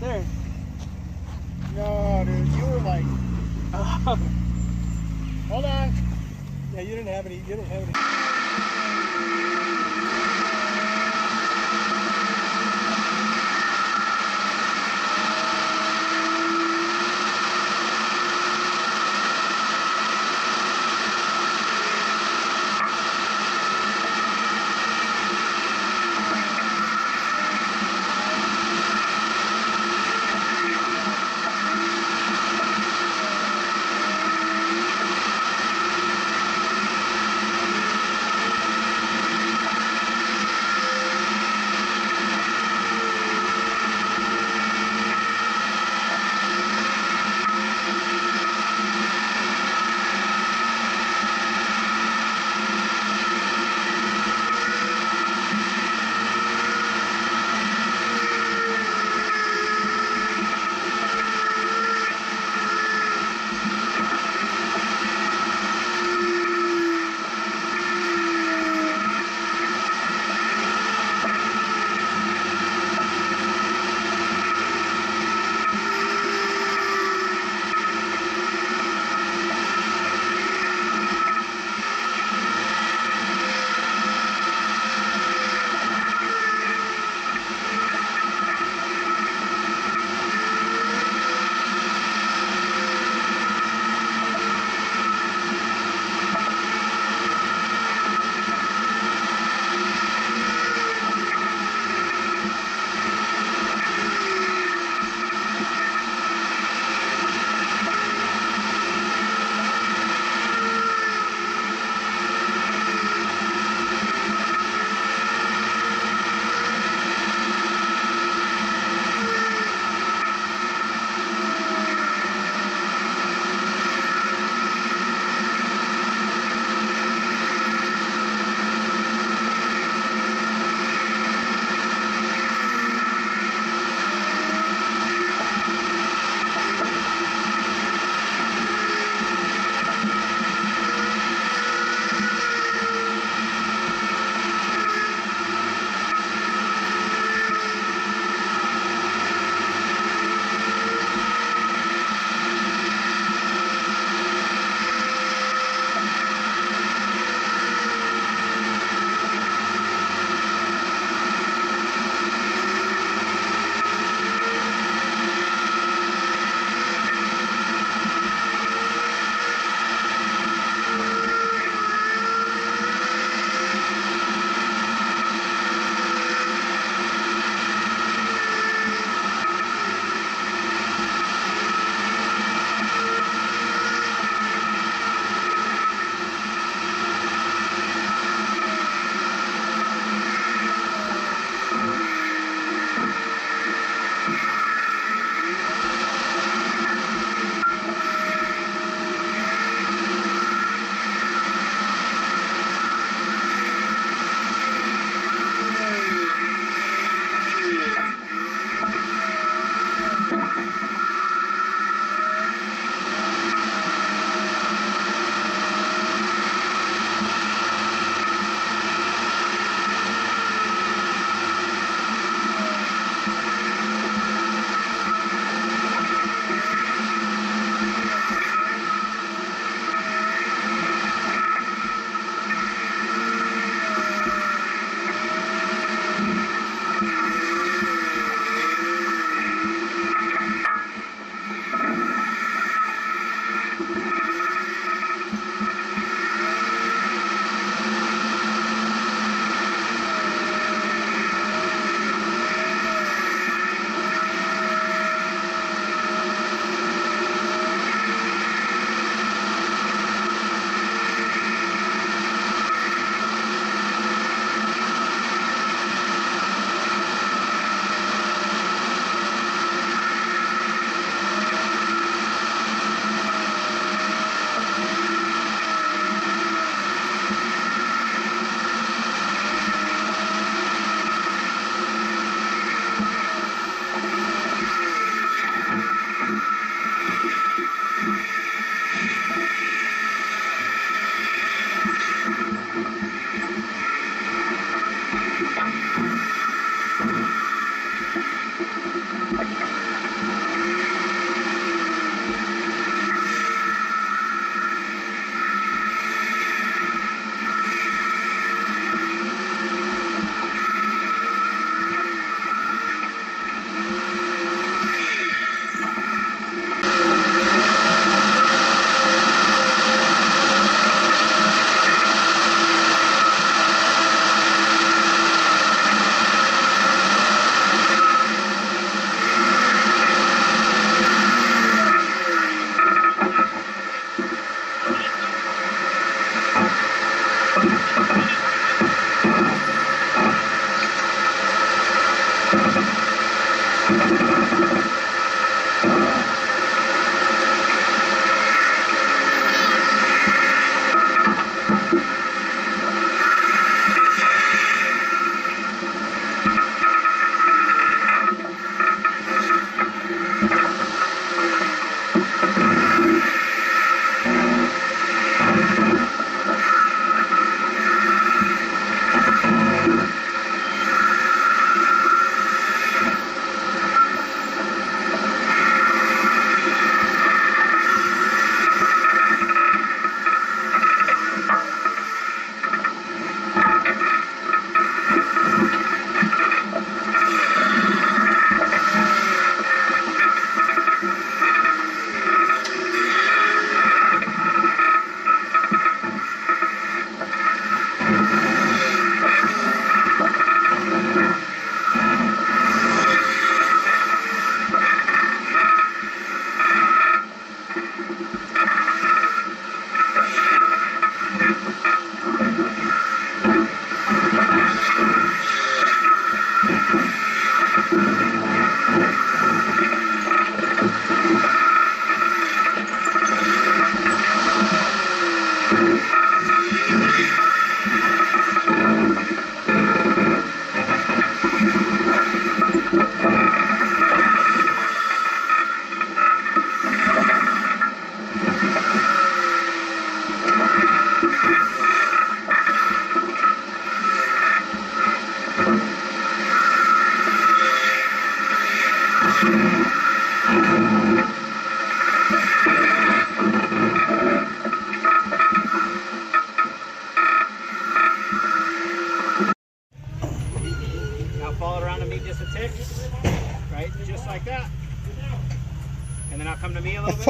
there. No, dude, you were like, hold on. Yeah, you didn't have any. You didn't have any.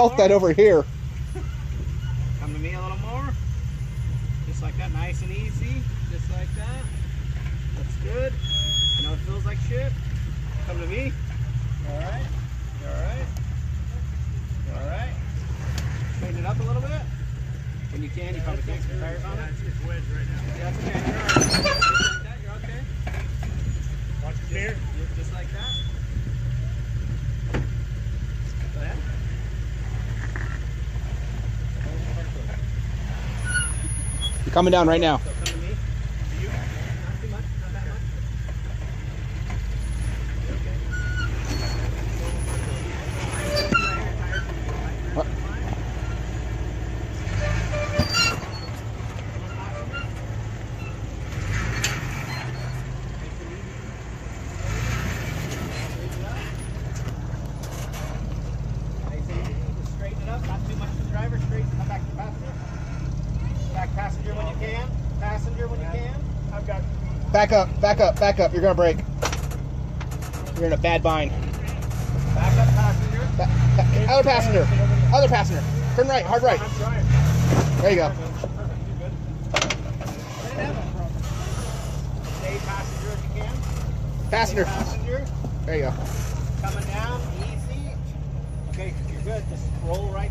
felt that over here. Coming down right now. Back up, back up, back up. You're gonna break. You're in a bad bind. Back up, passenger. Ba pa other passenger. Other passenger. Turn right, hard right. There you go. Passenger. Passenger. There you go. Coming down, easy. Okay, you're good. Just roll right